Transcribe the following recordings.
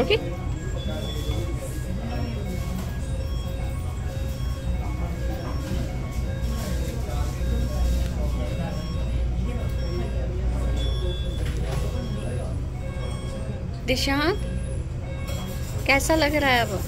Okay. Dishant कैसा लग रहा है अब?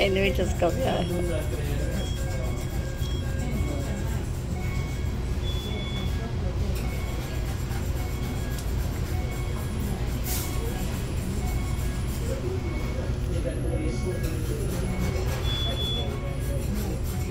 एनवी चस्का है